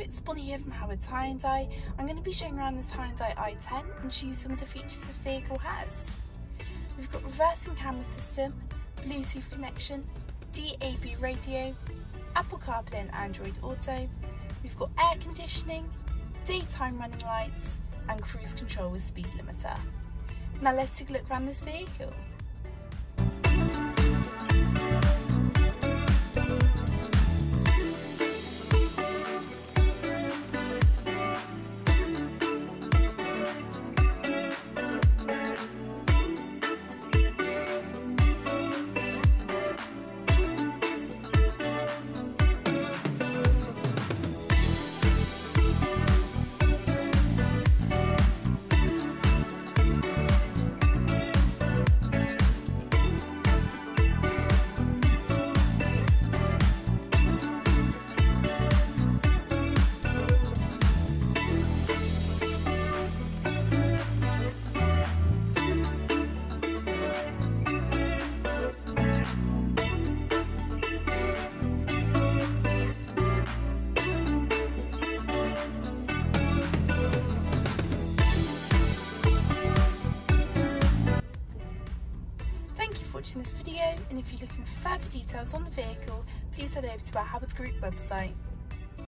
it's Bonnie here from Howard's Hyundai. I'm going to be showing around this Hyundai i10 and show you some of the features this vehicle has. We've got reversing camera system, Bluetooth connection, DAB radio, Apple CarPlay and Android Auto. We've got air conditioning, daytime running lights and cruise control with speed limiter. Now let's take a look around this vehicle. Watching this video and if you're looking for further details on the vehicle, please head over to our Howard Group website.